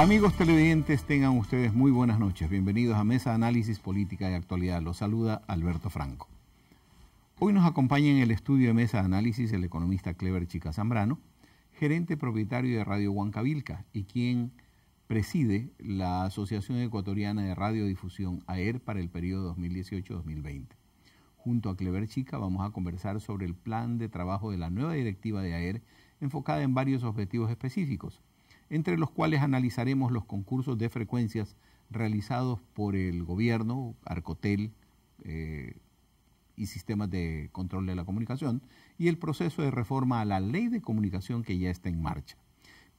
Amigos televidentes, tengan ustedes muy buenas noches. Bienvenidos a Mesa Análisis Política y Actualidad. Los saluda Alberto Franco. Hoy nos acompaña en el estudio de Mesa Análisis el economista Clever Chica Zambrano, gerente propietario de Radio Huancavilca y quien preside la Asociación Ecuatoriana de Radiodifusión AER para el periodo 2018-2020. Junto a Clever Chica vamos a conversar sobre el plan de trabajo de la nueva directiva de AER enfocada en varios objetivos específicos entre los cuales analizaremos los concursos de frecuencias realizados por el gobierno, Arcotel eh, y sistemas de control de la comunicación, y el proceso de reforma a la ley de comunicación que ya está en marcha.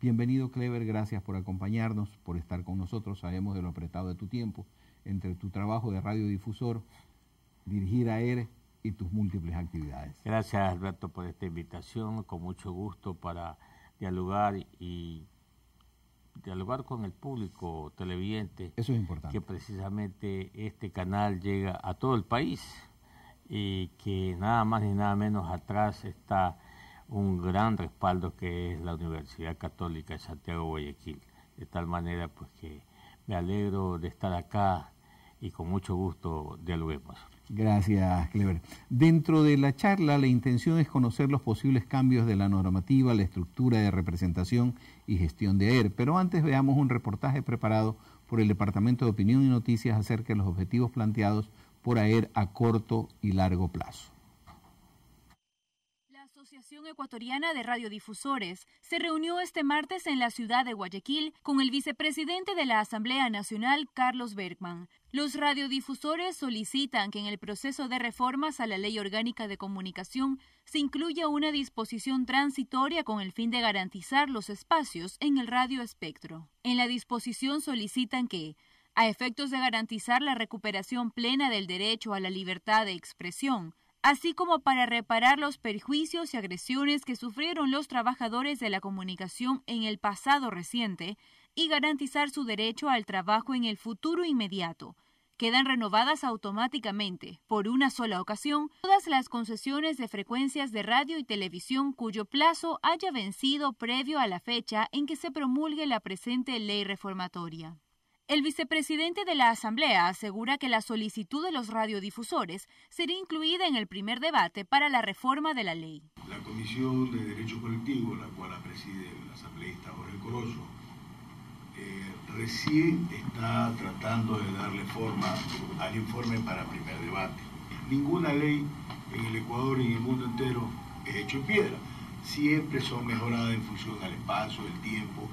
Bienvenido Clever, gracias por acompañarnos, por estar con nosotros. Sabemos de lo apretado de tu tiempo, entre tu trabajo de radiodifusor, dirigir a ERE y tus múltiples actividades. Gracias Alberto por esta invitación, con mucho gusto para dialogar y dialogar con el público televidente. Eso es importante. Que precisamente este canal llega a todo el país y que nada más ni nada menos atrás está un gran respaldo que es la Universidad Católica de Santiago Guayaquil. De tal manera pues que me alegro de estar acá y con mucho gusto dialoguemos. Gracias, Clever. Dentro de la charla, la intención es conocer los posibles cambios de la normativa, la estructura de representación y gestión de AER. Pero antes veamos un reportaje preparado por el Departamento de Opinión y Noticias acerca de los objetivos planteados por AER a corto y largo plazo. Ecuatoriana de Radiodifusores se reunió este martes en la ciudad de Guayaquil con el vicepresidente de la Asamblea Nacional, Carlos Bergman. Los radiodifusores solicitan que en el proceso de reformas a la Ley Orgánica de Comunicación se incluya una disposición transitoria con el fin de garantizar los espacios en el radio espectro. En la disposición solicitan que a efectos de garantizar la recuperación plena del derecho a la libertad de expresión, así como para reparar los perjuicios y agresiones que sufrieron los trabajadores de la comunicación en el pasado reciente y garantizar su derecho al trabajo en el futuro inmediato. Quedan renovadas automáticamente, por una sola ocasión, todas las concesiones de frecuencias de radio y televisión cuyo plazo haya vencido previo a la fecha en que se promulgue la presente ley reformatoria. El vicepresidente de la Asamblea asegura que la solicitud de los radiodifusores será incluida en el primer debate para la reforma de la ley. La Comisión de Derecho Colectivo, la cual preside el asambleísta Jorge Corozo, eh, recién está tratando de darle forma al informe para primer debate. Ninguna ley en el Ecuador y en el mundo entero es hecho en piedra. Siempre son mejoradas en función al espacio, el tiempo.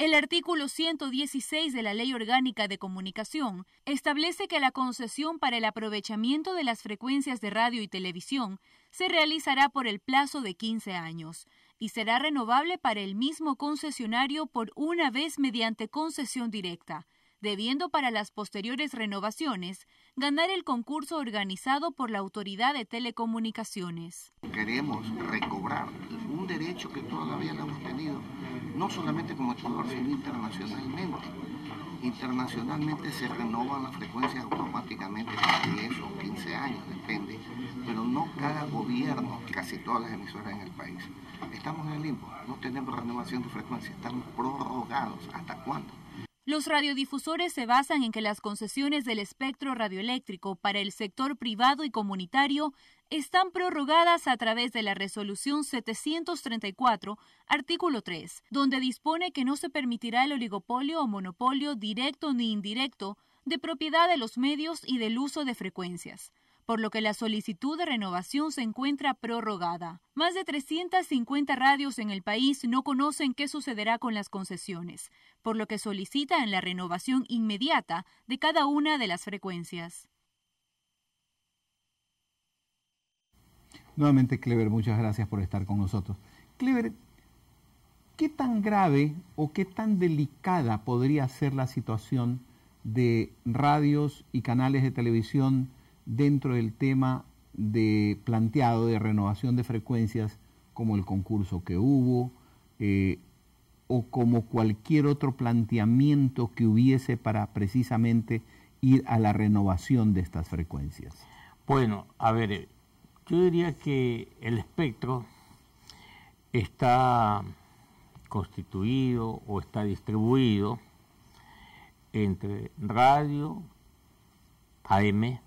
El artículo 116 de la Ley Orgánica de Comunicación establece que la concesión para el aprovechamiento de las frecuencias de radio y televisión se realizará por el plazo de 15 años y será renovable para el mismo concesionario por una vez mediante concesión directa, debiendo para las posteriores renovaciones ganar el concurso organizado por la Autoridad de Telecomunicaciones. Queremos recobrar un derecho que todavía no hemos tenido no solamente como Ecuador, sino internacionalmente. Internacionalmente se renovan las frecuencias automáticamente cada 10 o 15 años, depende, pero no cada gobierno, casi todas las emisoras en el país. Estamos en el limbo, no tenemos renovación de frecuencias, estamos prorrogados. ¿Hasta cuándo? Los radiodifusores se basan en que las concesiones del espectro radioeléctrico para el sector privado y comunitario están prorrogadas a través de la resolución 734, artículo 3, donde dispone que no se permitirá el oligopolio o monopolio directo ni indirecto de propiedad de los medios y del uso de frecuencias por lo que la solicitud de renovación se encuentra prorrogada. Más de 350 radios en el país no conocen qué sucederá con las concesiones, por lo que solicitan la renovación inmediata de cada una de las frecuencias. Nuevamente, Clever, muchas gracias por estar con nosotros. Clever, ¿qué tan grave o qué tan delicada podría ser la situación de radios y canales de televisión dentro del tema de planteado de renovación de frecuencias como el concurso que hubo eh, o como cualquier otro planteamiento que hubiese para precisamente ir a la renovación de estas frecuencias? Bueno, a ver, yo diría que el espectro está constituido o está distribuido entre radio AM,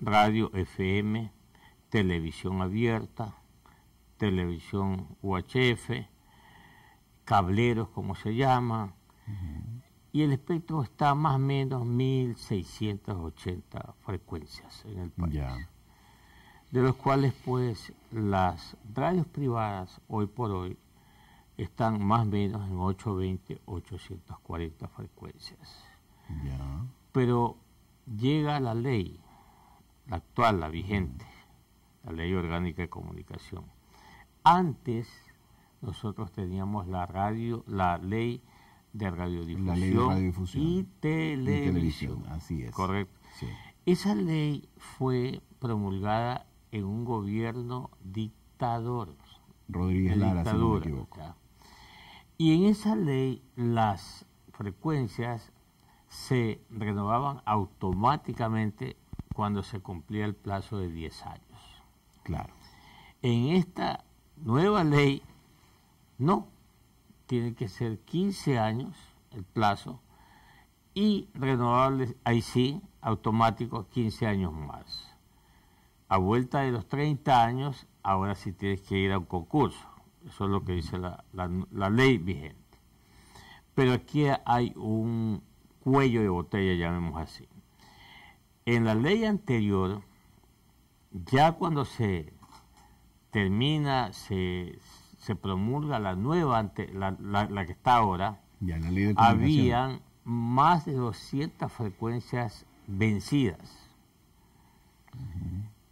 radio FM, televisión abierta, televisión UHF, cableros como se llama, y el espectro está más o menos 1680 frecuencias en el país. De los cuales pues las radios privadas hoy por hoy están más o menos en 820, 840 frecuencias. Pero llega la ley, la actual, la vigente, la ley orgánica de comunicación. Antes nosotros teníamos la radio, la ley de radiodifusión, y, televisión. Así es. Correcto. Esa ley fue promulgada en un gobierno dictador. Rodríguez Lara, si no Y en esa ley las frecuencias se renovaban automáticamente cuando se cumplía el plazo de 10 años. Claro. En esta nueva ley, no, tiene que ser 15 años el plazo y renovables, ahí sí, automático 15 años más. A vuelta de los 30 años, ahora sí tienes que ir a un concurso. Eso es lo que dice la, la ley vigente. Pero aquí hay un cuello de botella, llamemos así. En la ley anterior, ya cuando se termina, se, se promulga la nueva, la, la, que está ahora, habían más de 200 frecuencias vencidas.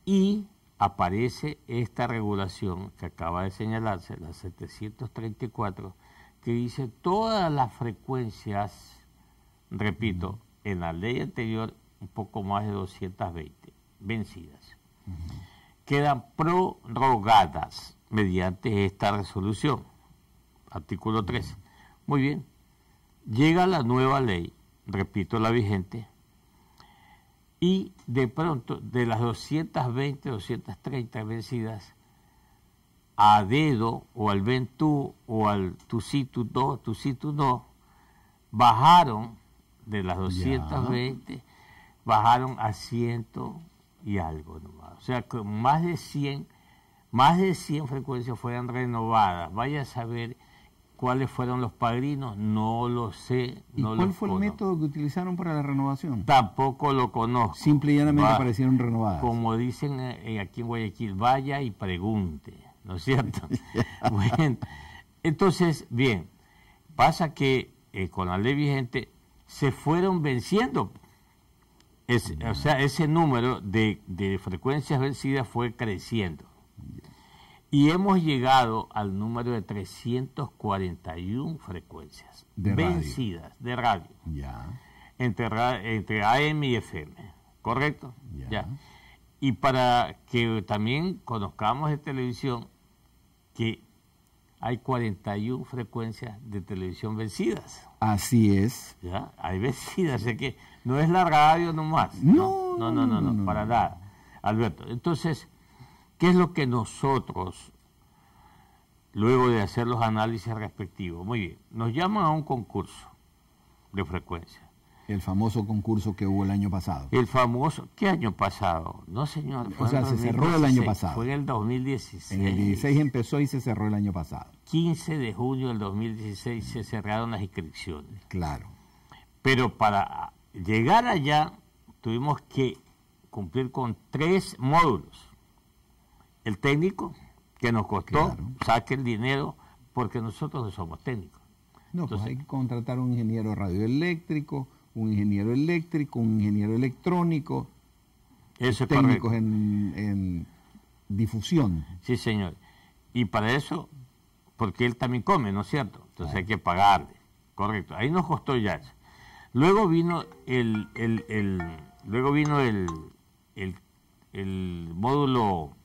Y aparece esta regulación que acaba de señalarse, la 734, que dice todas las frecuencias repito, en la ley anterior un poco más de 220 vencidas. Quedan prorrogadas mediante esta resolución. Artículo 13. Muy bien. Llega la nueva ley, repito, la vigente, y de pronto, de las 220, 230 vencidas, a dedo o al ventú o al tu sí, tu no, tu sí, tu no, bajaron de las 220 bajaron a ciento y algo nomás. O sea, que más de 100, más de 100 frecuencias fueron renovadas. Vaya a saber cuáles fueron los padrinos, no lo sé. ¿Y cuál fue el método que utilizaron para la renovación? Tampoco lo conozco. Simple y llanamente aparecieron renovadas. Como dicen eh, aquí en Guayaquil, vaya y pregunte, ¿no es cierto? bueno, entonces, bien, pasa que eh, con la ley vigente se fueron venciendo. o sea, ese número de, frecuencias vencidas fue creciendo. Y hemos llegado al número de 341 frecuencias vencidas de radio. Ya. Entre, entre AM y FM. ¿Correcto? Ya. Y para que también conozcamos de televisión que hay 41 frecuencias de televisión vencidas. Así es. Ya, hay vencidas, que no es la radio nomás. No, no, no, no, no, para nada. Alberto, entonces, ¿qué es lo que nosotros, luego de hacer los análisis respectivos, muy bien, nos llaman a un concurso de frecuencia. El famoso concurso que hubo el año pasado. El famoso, ¿qué año pasado? No, señor. o sea, se cerró el año pasado. Fue en el 2016. En el 16 empezó y se cerró el año pasado. 15 de junio del 2016 se cerraron las inscripciones. Claro. Pero para llegar allá tuvimos que cumplir con tres módulos. El técnico, que nos costó, saque el dinero, porque nosotros no somos técnicos. No, pues hay que contratar un ingeniero radioeléctrico, un ingeniero eléctrico, un ingeniero electrónico, técnicos en, difusión. Sí, señor. Y para eso, porque él también come, ¿no es cierto? Entonces hay que pagarle. Correcto. Ahí nos costó ya eso. Luego vino el, el, luego vino el, el, módulo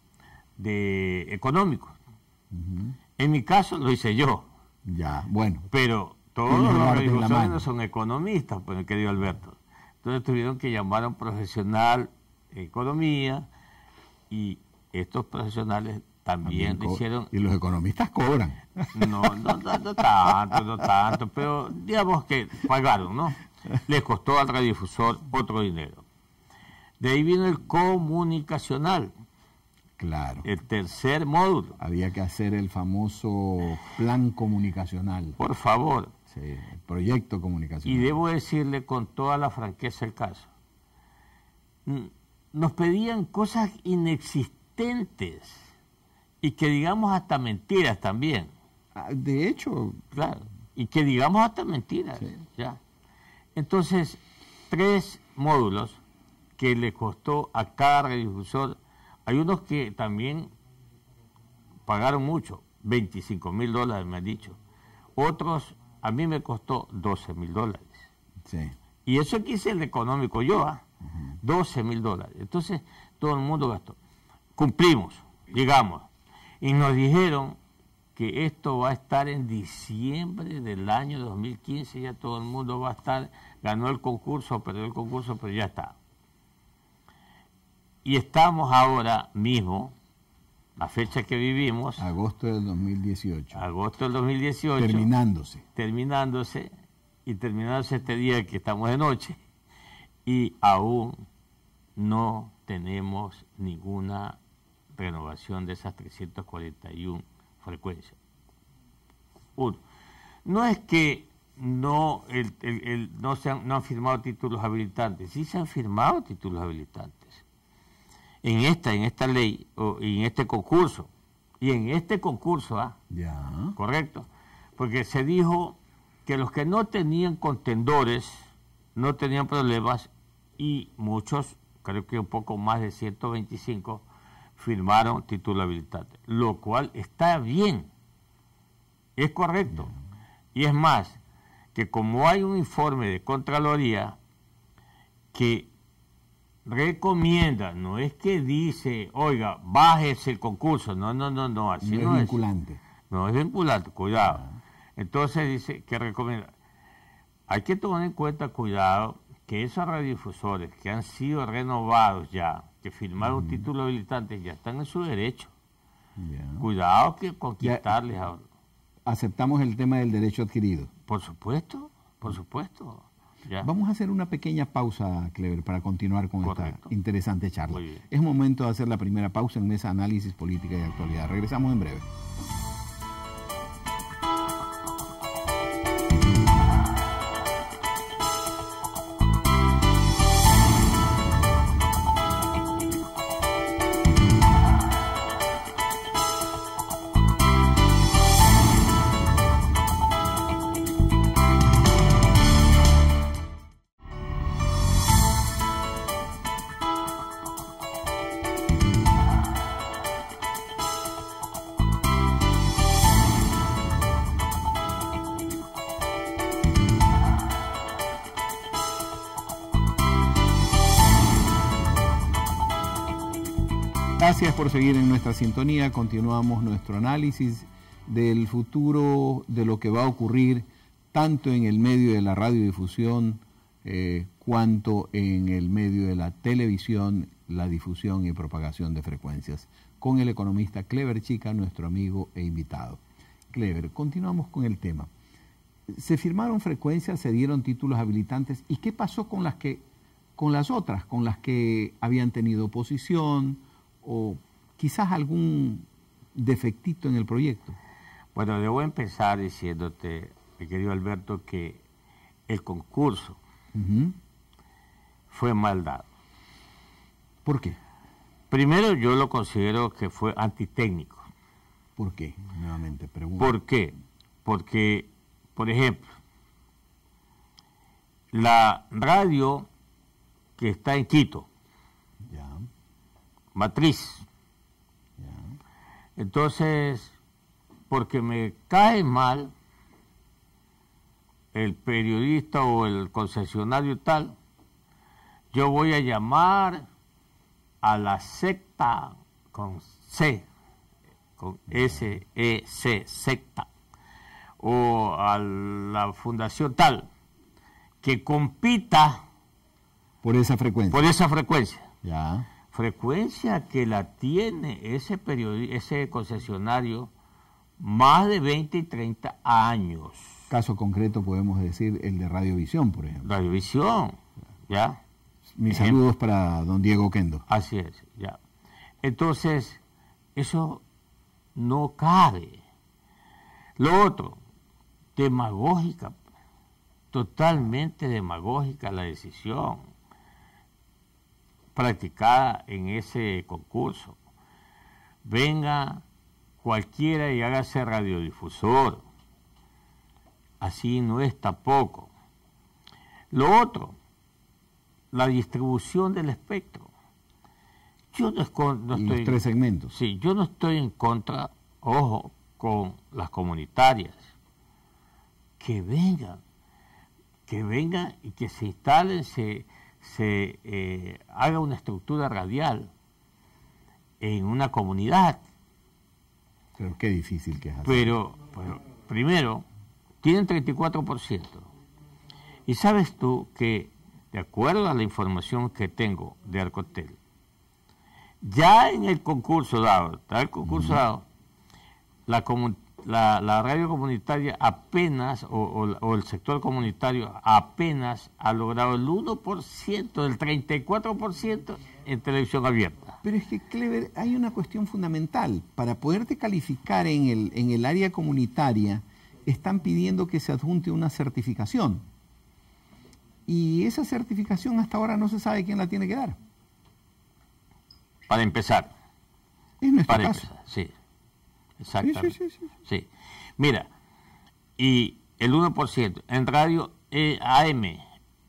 de económico. En mi caso lo hice yo. Ya, bueno. Pero todos los radiodifusores son economistas, pues, querido Alberto. Entonces tuvieron que llamar a un profesional de economía y estos profesionales también, hicieron... Y los economistas cobran. No, no, no, tanto, no tanto, pero digamos que pagaron, ¿no? le costó al radiodifusor otro dinero. De ahí vino el comunicacional. Claro. El tercer módulo. Había que hacer el famoso plan comunicacional. Por favor. Sí, el proyecto comunicacional. Y debo decirle con toda la franqueza el caso. Nos pedían cosas inexistentes y que digamos hasta mentiras también. Ah, de hecho. Claro. Y que digamos hasta mentiras. Ya. Entonces, tres módulos que le costó a cada radiodifusor. Hay unos que también pagaron mucho, 25 mil dólares me han dicho. Otros, a mí me costó 12 mil dólares. Sí. Y eso que hice el económico yo, ¿ah? 12 mil dólares. Entonces, todo el mundo gastó. Cumplimos, llegamos. Y nos dijeron que esto va a estar en diciembre del año 2015, ya todo el mundo va a estar, ganó el concurso, perdió el concurso, pero ya está. Y estamos ahora mismo, la fecha que vivimos. Agosto del 2018. Agosto del 2018. Terminándose. Terminándose, y terminándose este día que estamos de noche, y aún no tenemos ninguna renovación de esas 341 frecuencias. Uno, no es que no, no, se han, no han firmado títulos habilitantes, sí se han firmado títulos habilitantes. En esta, en esta ley, o en este concurso, y en este concurso, ¿ah? Ya. Correcto. Porque se dijo que los que no tenían contendores no tenían problemas y muchos, creo que un poco más de 125, firmaron título habilitante, lo cual está bien, es correcto. Y es más, que como hay un informe de Contraloría que recomienda, no es que dice, oiga, bájese el concurso, no, no, no, no, así no, es vinculante. No es vinculante, cuidado. Entonces dice que recomienda. Hay que tomar en cuenta, cuidado, que esos radiodifusores que han sido renovados ya, que firmaron título habilitante, ya están en su derecho. Cuidado que conquistarles ahora. Aceptamos el tema del derecho adquirido. Por supuesto, por supuesto. Vamos a hacer una pequeña pausa, Clever, para continuar con esta interesante charla. Es momento de hacer la primera pausa en Mesa Análisis Política y Actualidad. Regresamos en breve. Por seguir en nuestra sintonía. Continuamos nuestro análisis del futuro, de lo que va a ocurrir tanto en el medio de la radiodifusión eh, cuanto en el medio de la televisión, la difusión y propagación de frecuencias, con el economista Clever Chica, nuestro amigo e invitado. Clever, continuamos con el tema. Se firmaron frecuencias, se dieron títulos habilitantes, ¿y qué pasó con las que, con las otras, con las que habían tenido oposición? o quizás algún defectito en el proyecto? Bueno, debo empezar diciéndote, mi querido Alberto, que el concurso fue mal dado. ¿Por qué? Primero yo lo considero que fue antitécnico. ¿Por qué? Nuevamente pregunto. ¿Por qué? Porque, por ejemplo, la radio que está en Quito, matriz. Entonces, porque me cae mal el periodista o el concesionario tal, yo voy a llamar a la secta con C, con S-E-C, secta, o a la fundación tal, que compita por esa frecuencia. Por esa frecuencia. Ya frecuencia que la tiene ese, ese concesionario más de 20 y 30 años. Caso concreto podemos decir el de Radiovisión, por ejemplo. Radiovisión, ¿ya? Mis saludos para don Diego Kendo. Así es, ya. Entonces, eso no cabe. Lo otro, demagógica, totalmente demagógica la decisión practicada en ese concurso. Venga cualquiera y hágase radiodifusor. Así no es tampoco. Lo otro, la distribución del espectro. Yo no, estoy... Los tres segmentos. Sí, yo no estoy en contra, ojo, con las comunitarias. Que vengan, que vengan y que se instalen, se, se eh, haga una estructura radial en una comunidad. Pero qué difícil que es Pero, pero primero, tienen 34%. Y sabes tú que, de acuerdo a la información que tengo de Arcotel, ya en el concurso dado, el concurso dado, la, la, radio comunitaria apenas, o, el sector comunitario apenas ha logrado el 1% del 34% en televisión abierta. Pero es que, Clever, hay una cuestión fundamental. Para poderte calificar en el, en el área comunitaria, están pidiendo que se adjunte una certificación. Y esa certificación hasta ahora no se sabe quién la tiene que dar. Para empezar. Es nuestro Para Empezar, sí. Exactamente. Sí, sí, sí, Mira, y el 1% en radio e AM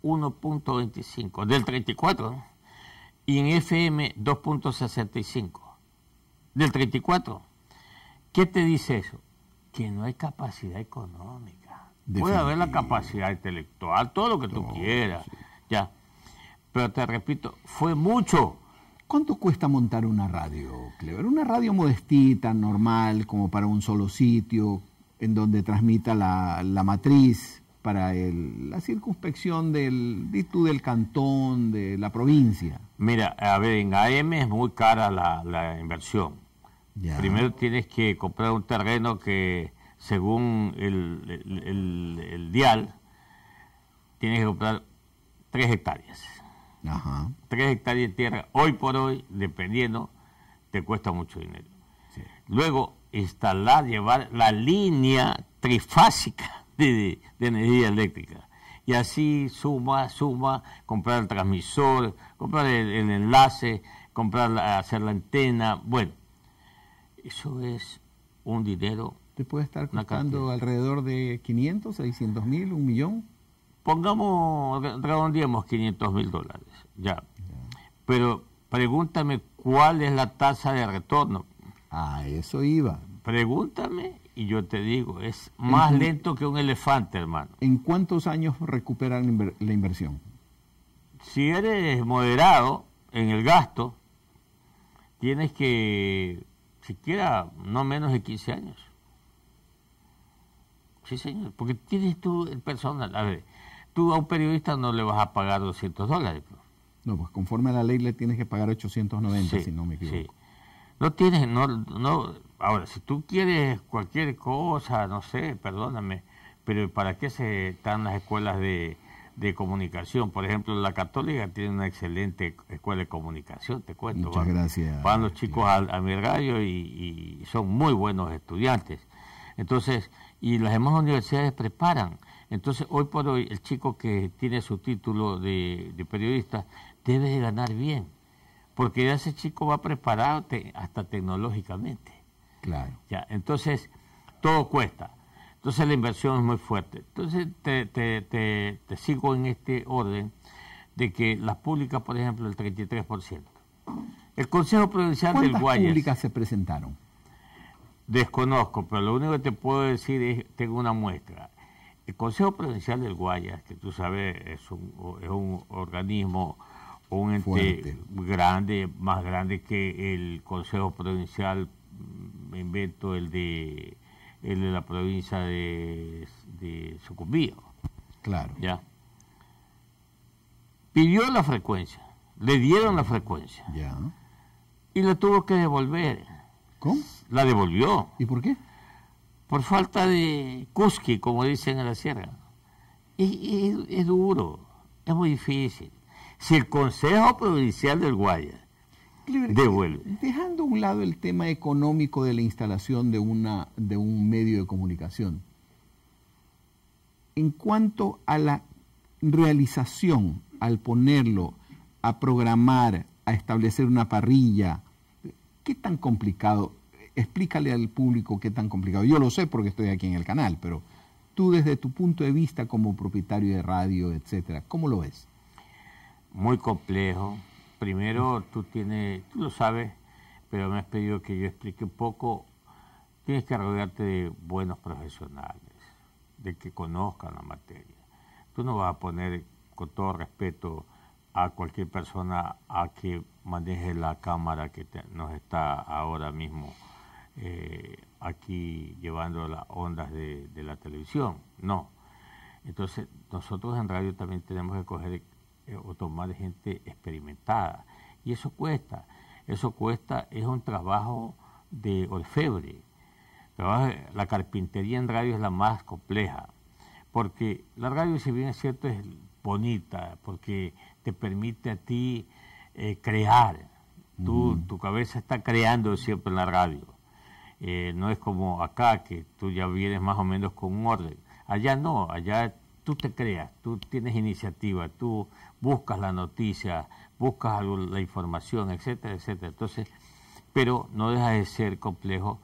1.25 del 34 y en FM 2.65 del 34. ¿Qué te dice eso? Que no hay capacidad económica. Puede haber la capacidad intelectual, todo lo que tú quieras, ya. Pero te repito, fue mucho ¿Cuánto cuesta montar una radio, Clever? Una radio modestita, normal, como para un solo sitio, en donde transmita la, matriz para la circunspección del, del cantón, de la provincia. Mira, a ver, en AM es muy cara la, inversión. Primero tienes que comprar un terreno que, según el, el dial, tienes que comprar tres hectáreas Ajá. Tres hectáreas de tierra, hoy por hoy, dependiendo, te cuesta mucho dinero. Luego, instalar, llevar la línea trifásica de, energía eléctrica. Y así suma, suma, comprar el transmisor, comprar el, enlace, comprar hacer la antena. Bueno, eso es un dinero. ¿Te puede estar costando alrededor de 500, 600 mil, un millón? Pongamos, redondeemos 500 mil dólares, ya. Pero pregúntame cuál es la tasa de retorno. Ah, eso iba. Pregúntame y yo te digo, es más lento que un elefante, hermano. ¿En cuántos años recuperan la inversión? Si eres moderado en el gasto, tienes que, siquiera, no menos de 15 años. Sí, señor, porque tienes tú el personal. A ver, tú a un periodista no le vas a pagar 200 dólares. Pues. No, pues conforme a la ley le tienes que pagar 890, si no me equivoco. Sí. No tienes, no, no, ahora, si tú quieres cualquier cosa, no sé, perdóname, pero ¿para qué se están las escuelas de, comunicación? Por ejemplo, la católica tiene una excelente escuela de comunicación, te cuento. Muchas gracias. Van los chicos a, mi radio y, y, son muy buenos estudiantes. Entonces, y las demás universidades preparan. Entonces, hoy por hoy, el chico que tiene su título de, periodista debe de ganar bien, porque ese chico va preparado hasta tecnológicamente. Claro. Ya, entonces, todo cuesta. Entonces, la inversión es muy fuerte. Entonces, te, te, te, sigo en este orden de que las públicas, por ejemplo, el 33%. El Consejo Provincial del Guayas... ¿Cuántas públicas se presentaron? Desconozco, pero lo único que te puedo decir es, tengo una muestra. El Consejo Provincial del Guayas, que tú sabes es un, es un organismo, un ente grande, más grande que el Consejo Provincial, me invento el de, el de la provincia de, de Sucumbío. Claro. ¿Ya? Pidió la frecuencia, le dieron la frecuencia. Ya. Y le tuvo que devolver. ¿Cómo? La devolvió. ¿Y por qué? Por falta de cusqui, como dicen en la sierra. Es, es duro, es muy difícil. Si el Consejo Provincial del Guaya devuelve. Dejando a un lado el tema económico de la instalación de, una, de un medio de comunicación, en cuanto a la realización, al ponerlo, a programar, a establecer una parrilla, ¿qué tan complicado? Explícale al público qué tan complicado. Yo lo sé porque estoy aquí en el canal, pero tú desde tu punto de vista como propietario de radio, etcétera, ¿cómo lo ves? Muy complejo. Primero, tú tienes, tú lo sabes, pero me has pedido que yo explique un poco. Tienes que rodearte de buenos profesionales, de que conozcan la materia. Tú no vas a poner, con todo respeto, a cualquier persona a que maneje la cámara que nos está ahora mismo eh, aquí llevando las ondas de, la televisión. No. Entonces, nosotros en radio también tenemos que coger eh, o tomar gente experimentada. Y eso cuesta. Eso cuesta, es un trabajo de orfebre. La carpintería en radio es la más compleja. Porque la radio, si bien es cierto, es bonita, porque te permite a ti eh, crear. Tú, Tu cabeza está creando siempre en la radio. Eh, no es como acá, que tú ya vienes más o menos con un orden. Allá no, allá tú te creas, tú tienes iniciativa, tú buscas la noticia, buscas la información, etcétera, etcétera. Entonces, pero no deja de ser complejo.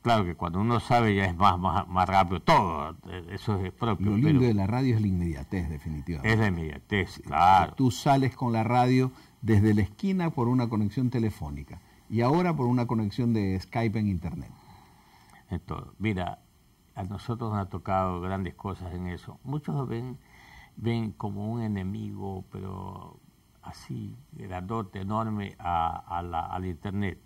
Claro que cuando uno sabe ya es más, más, rápido todo, eso es propio. Lo lindo de la radio es la inmediatez, definitivamente. Es la inmediatez, claro. Tú sales con la radio desde la esquina por una conexión telefónica y ahora por una conexión de Skype en Internet. En todo. Mira, a nosotros nos ha tocado grandes cosas en eso. Muchos ven, ven como un enemigo, pero así, grandote, enorme, a, la, al Internet.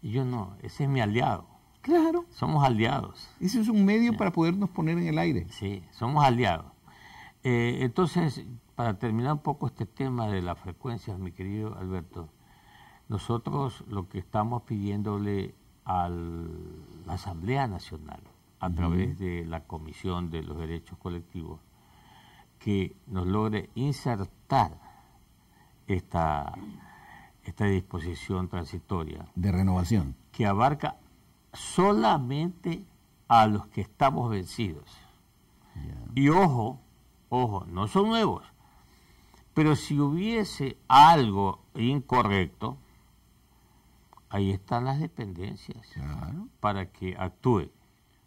Y yo no, ese es mi aliado. Claro. Somos aliados. Ese es un medio para podernos poner en el aire. Sí, somos aliados. Eh, entonces, para terminar un poco este tema de las frecuencias, mi querido Alberto, nosotros lo que estamos pidiéndole a la Asamblea Nacional, a través de la Comisión de los Derechos Colectivos, que nos logre insertar esta, esta disposición transitoria. De renovación. Que abarca solamente a los que estamos vencidos. Y ojo, ojo, no son nuevos, pero si hubiese algo incorrecto, ahí están las dependencias para que actúe.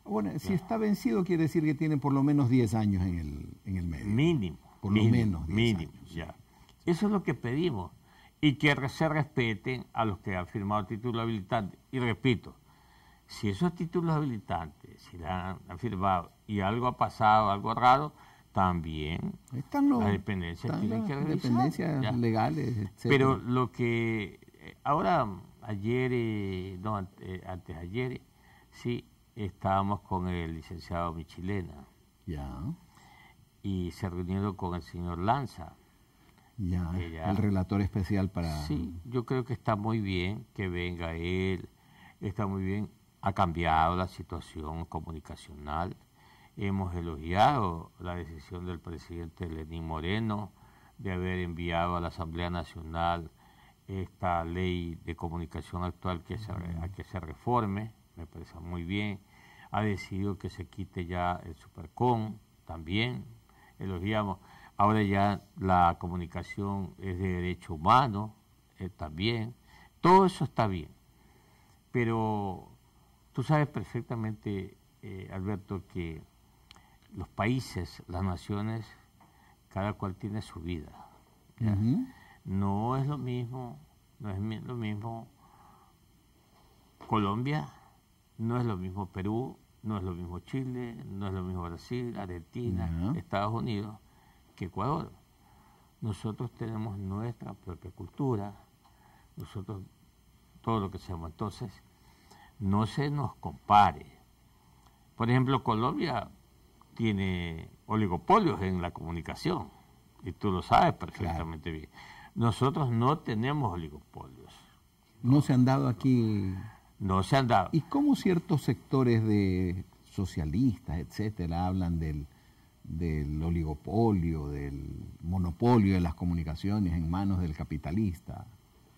Bueno, si está vencido quiere decir que tiene por lo menos 10 años en el, en el medio. Mínimo. Por lo menos 10 mínimo, ya. Eso es lo que pedimos. Y que se respeten a los que han firmado títulos habilitantes. Y repito, si esos títulos habilitantes si han, han, firmado y algo ha pasado, algo raro, también están las dependencias tienen que revisar. Dependencias legales, etc. Pero lo que eh, ahora ayer, eh, no, eh, antes ayer, sí, estábamos con el licenciado Michilena. Ya. Y se reunió con el señor Lanza. Ya, el relator especial para... Sí, yo creo que está muy bien que venga él, está muy bien, ha cambiado la situación comunicacional, hemos elogiado la decisión del presidente Lenín Moreno de haber enviado a la Asamblea Nacional esta ley de comunicación actual que se, que se reforme, me parece muy bien. Ha decidido que se quite ya el supercom, también elogiamos. Ahora ya la comunicación es de derecho humano, eh, también. Todo eso está bien. Pero tú sabes perfectamente, eh, Alberto, que los países, las naciones, cada cual tiene su vida. No es lo mismo, no es lo mismo Colombia, no es lo mismo Perú, no es lo mismo Chile, no es lo mismo Brasil, Argentina, Estados Unidos que Ecuador. Nosotros tenemos nuestra propia cultura, nosotros todo lo que seamos. Entonces, no se nos compare. Por ejemplo, Colombia tiene oligopolios en la comunicación, y tú lo sabes perfectamente bien. Nosotros no tenemos oligopolios. No se han dado aquí. No se han dado. ¿Y cómo ciertos sectores de socialistas, etcétera, hablan del, del oligopolio, del monopolio de las comunicaciones en manos del capitalista.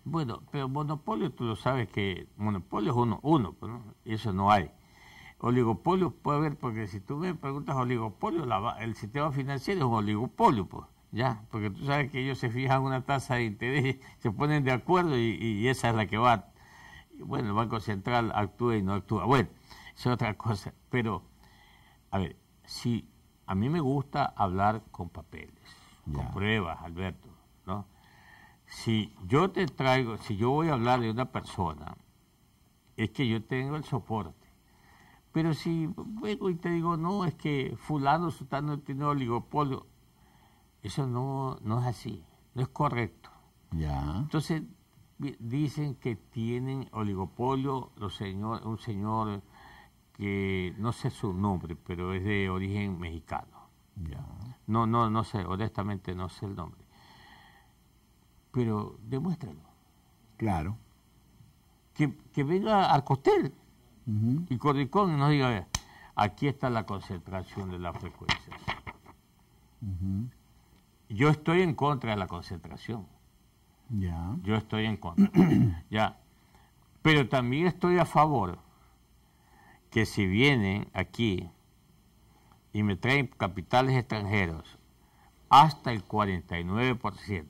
Bueno, pero monopolio tú lo sabes que monopolio es uno, uno, pues, ¿no? eso no hay. Oligopolio puede haber, porque si tú me preguntas oligopolio, el sistema financiero es un oligopolio, pues, ya, porque tú sabes que ellos se fijan una tasa de interés, se ponen de acuerdo y, esa es la que va. Bueno, el Banco Central actúa y no actúa. Bueno, es otra cosa. Pero, a ver, si a mí me gusta hablar con papeles, con pruebas, Alberto, ¿no? Si yo te traigo, si yo voy a hablar de una persona, es que yo tengo el soporte. Pero si vengo y te digo, no, es que fulano, sultano tiene oligopolio, eso no, no es así, no es correcto. Ya. Entonces, dicen que tienen oligopolio los señor, un señor que no sé su nombre, pero es de origen mexicano. Ya. No, no, no sé, honestamente no sé el nombre. Pero demuéstralo. Claro. Que, que venga al costel y Corricón y nos diga, aquí está la concentración de las frecuencias. Yo estoy en contra de la concentración. Ya. Yo estoy en contra. ya. Pero también estoy a favor que si vienen aquí y me traen capitales extranjeros hasta el 49%,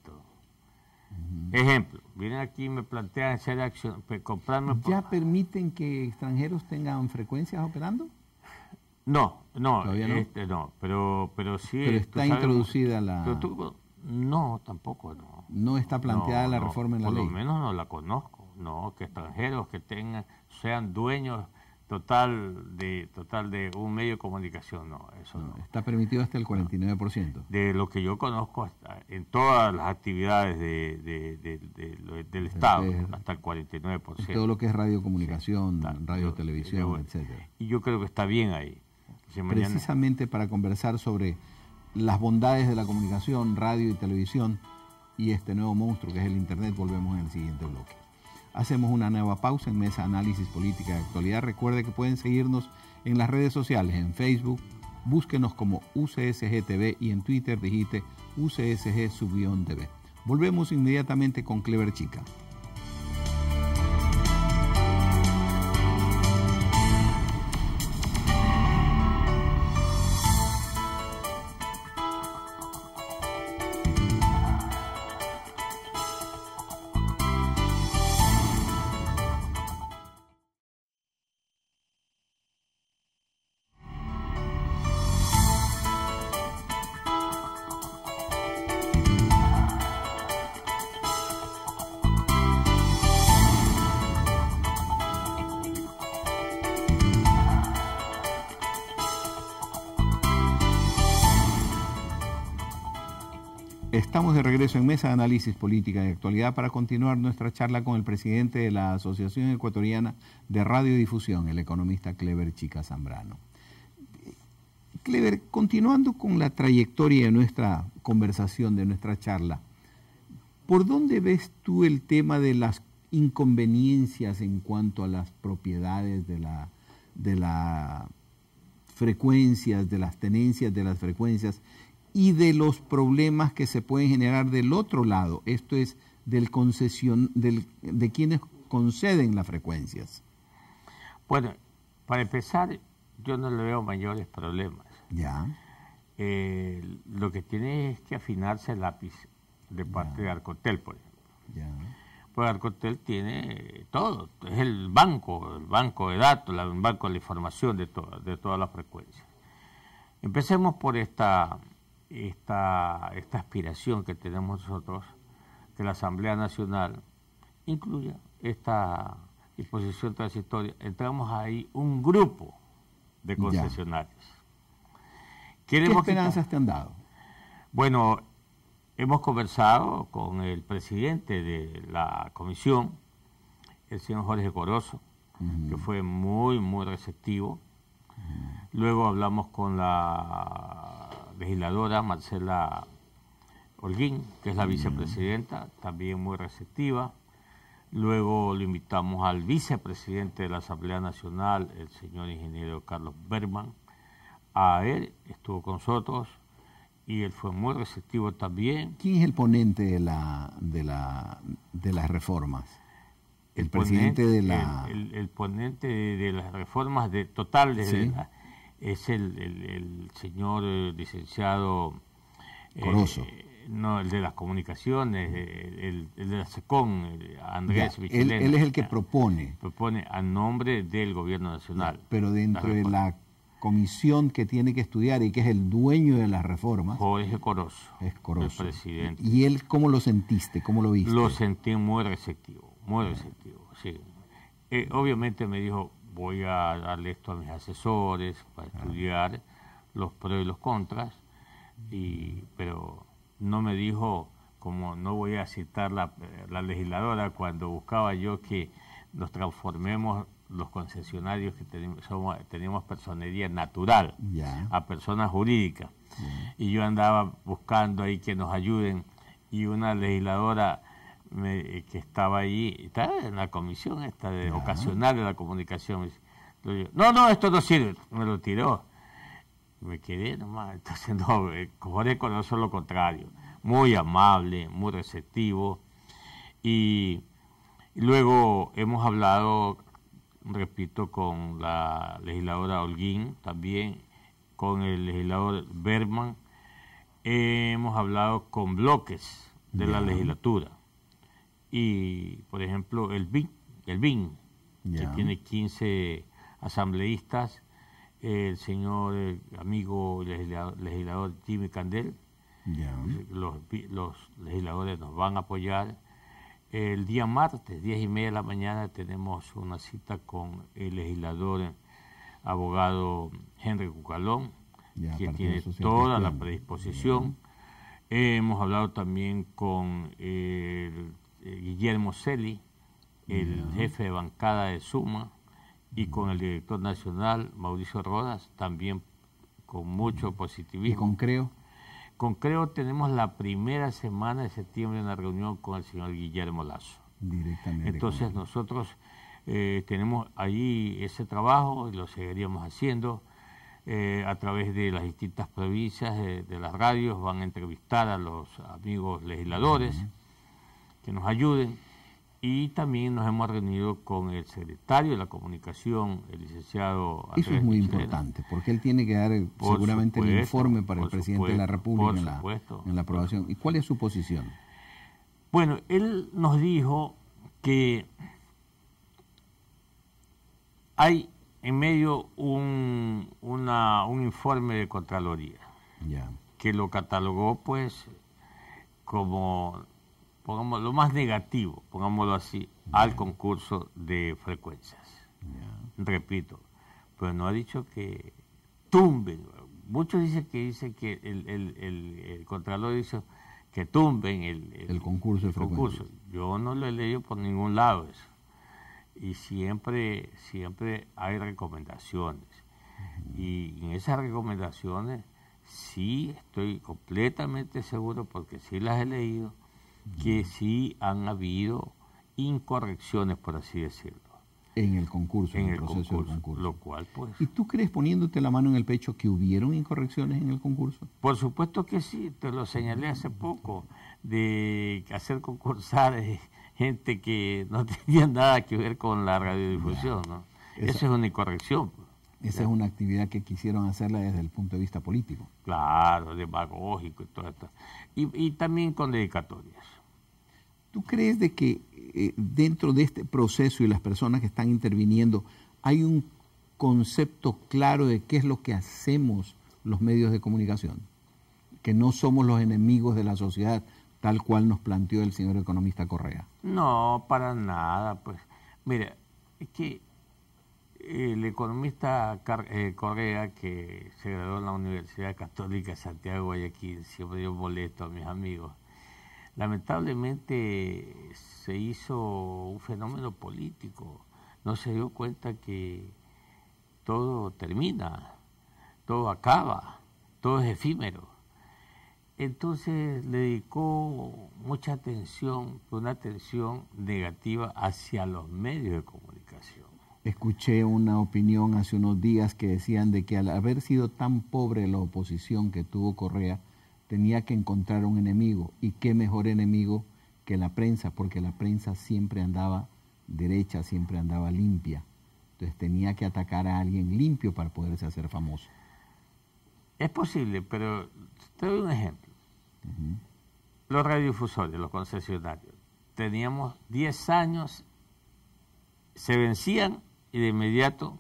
ejemplo, vienen aquí y me plantean hacer acción, comprarme... ¿Ya permiten que extranjeros tengan frecuencias operando? No, no, no? Este, no pero, pero sí... Pero está introducida la... no, tampoco, no. No está planteada la reforma en la ley. Por lo menos no la conozco, no, que extranjeros que tengan, sean dueños total de total de un medio de comunicación, no, eso no. Está permitido hasta el 49%. De lo que yo conozco hasta en todas las actividades de, del Estado, hasta el 49%. todo lo que es radiocomunicación, radio, televisión, etcétera. Y yo creo que está bien ahí. Precisamente para conversar sobre las bondades de la comunicación, radio y televisión y este nuevo monstruo que es el Internet, volvemos en el siguiente bloque. Hacemos una nueva pausa en Mesa Análisis Política de Actualidad. Recuerde que pueden seguirnos en las redes sociales, en Facebook, búsquenos como UCSG TV y en Twitter digite UCSG Subión TV. Volvemos inmediatamente con Clever Chica. De Análisis Política y Actualidad para continuar nuestra charla con el presidente de la Asociación Ecuatoriana de Radiodifusión, el economista Clever Chica Zambrano. Clever, continuando con la trayectoria de nuestra conversación, de nuestra charla, ¿por dónde ves tú el tema de las inconveniencias en cuanto a las propiedades de la, de las frecuencias, de las tenencias de las frecuencias y de los problemas que se pueden generar del otro lado, esto es del concesión, del, de quienes conceden las frecuencias. Bueno, para empezar, yo no le veo mayores problemas. Ya. Eh, lo que tiene es que afinarse el lápiz de parte de Arcotel, por ejemplo. Ya. Pues Arcotel tiene todo, es el banco, el banco de datos, el banco de la información de, de todas las frecuencias. Empecemos por esta esta, esta aspiración que tenemos nosotros, que la Asamblea Nacional incluya esta disposición transitoria, entramos ahí un grupo de concesionarios. ¿Qué esperanzas te han dado? Bueno, hemos conversado con el presidente de la comisión, el señor Jorge Corozo, que fue muy, muy receptivo. Luego hablamos con la legisladora Marcela Holguín, que es la vicepresidenta, también muy receptiva. Luego lo invitamos al vicepresidente de la Asamblea Nacional, el señor ingeniero Carlos Berman. A él estuvo con nosotros y él fue muy receptivo también. ¿Quién es el ponente de la de la de las reformas? El, presidente de la el, ponente de, las reformas de totales es el, el, señor eh, licenciado eh, Corozo. no, el de las comunicaciones, el, de la SECON, Andrés él, él, es el que propone. Propone a nombre del gobierno nacional. pero dentro de la comisión que tiene que estudiar y que es el dueño de las reformas. Jorge Corozo. Es Corozo. El presidente. ¿Y él cómo lo sentiste? ¿Cómo lo viste? Lo sentí muy receptivo, muy receptivo, sí. Eh, obviamente me dijo, voy a darle esto a mis asesores para estudiar los pros y los contras, y, pero no me dijo, como no voy a citar la, la legisladora, cuando buscaba yo que nos transformemos los concesionarios que tenemos, somos, tenemos personería natural a personas jurídicas. Y yo andaba buscando ahí que nos ayuden y una legisladora eh, que estaba ahí, está en la comisión esta de ocasional de la comunicación, no, no, esto no sirve, me lo tiró. Me quedé nomás, entonces no, eh, Jorge conoce lo contrario, muy amable, muy receptivo. Y luego hemos hablado repito, con la legisladora Holguín, también con el legislador Berman. hemos hablado con bloques de la legislatura. Y, por ejemplo, el BIN, el BIN que tiene 15 asambleístas, el señor amigo legislador, Jimmy Candel, los, los legisladores nos van a apoyar. El día martes, diez y media de la mañana, tenemos una cita con el legislador, abogado Henry Cucalón, que tiene toda la predisposición. hemos hablado también con Guillermo Celi, el jefe de bancada de Suma, y con el director nacional, Mauricio Rodas, también con mucho positivismo. ¿Y con Creo? Con Creo tenemos la primera semana de septiembre en la reunión con el señor Guillermo Lazo. Directamente. Entonces nosotros eh, tenemos ahí ese trabajo y lo seguiríamos haciendo eh, a través de las distintas provincias, de, las radios, van a entrevistar a los amigos legisladores que nos ayuden y también nos hemos reunido con el secretario de la comunicación, el licenciado Andrés Eso es muy importante, porque él tiene que dar seguramente el informe para el presidente de la República en la, en la aprobación. ¿Y cuál es su posición? Bueno, él nos dijo que hay en medio un, una, un informe de Contraloría que lo catalogó pues como pongamos lo más negativo, pongámoslo así, al concurso de frecuencias. Repito, pero no ha dicho que tumben. Muchos dicen que dice que el, el, el, Contralor dice que tumben el, el, concurso de frecuencias. Yo no lo he leído por ningún lado eso. Y siempre, siempre hay recomendaciones. Y en esas recomendaciones sí estoy completamente seguro, porque sí las he leído, que sí han habido incorrecciones, por así decirlo. En el concurso, en, el proceso del concurso. Lo cual, pues. ¿Y tú crees, poniéndote la mano en el pecho, que hubieron incorrecciones en el concurso? Por supuesto que sí, te lo señalé hace poco, de hacer concursar gente que no tenía nada que ver con la radiodifusión, ¿no? Esa, es una incorrección. Pues. Esa es una actividad que quisieron hacerla desde el punto de vista político. Claro, demagógico y todo esto. Y, y también con dedicatorias. ¿Tú crees de que eh, dentro de este proceso y las personas que están interviniendo hay un concepto claro de qué es lo que hacemos los medios de comunicación? Que no somos los enemigos de la sociedad tal cual nos planteó el señor economista Correa. No, para nada. Pues mira, es que el economista eh, Correa, que se graduó en la Universidad Católica de Santiago Guayaquil, siempre dio boleto a mis amigos lamentablemente se hizo un fenómeno político, no se dio cuenta que todo termina, todo acaba, todo es efímero. entonces le dedicó mucha atención, una atención negativa hacia los medios de comunicación. Escuché una opinión hace unos días que decían de que al haber sido tan pobre la oposición que tuvo Correa, tenía que encontrar un enemigo. ¿Y qué mejor enemigo que la prensa? Porque la prensa siempre andaba derecha, siempre andaba limpia. Entonces tenía que atacar a alguien limpio para poderse hacer famoso. Es posible, pero te doy un ejemplo. Los radiodifusores, los concesionarios, teníamos 10 años, se vencían y de inmediato